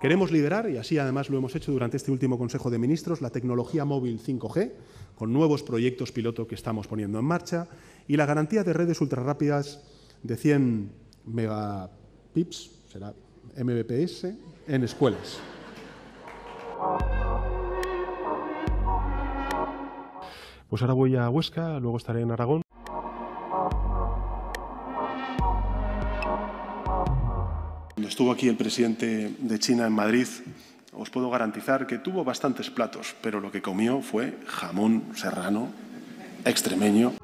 Queremos liderar, y así además lo hemos hecho durante este último Consejo de Ministros, la tecnología móvil 5G, con nuevos proyectos piloto que estamos poniendo en marcha, y la garantía de redes ultrarrápidas de 100 megapips, será Mbps, en escuelas. Pues ahora voy a Huesca, luego estaré en Aragón. Cuando estuvo aquí el presidente de China en Madrid, os puedo garantizar que tuvo bastantes platos, pero lo que comió fue jamón serrano extremeño.